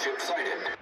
Ship sighted.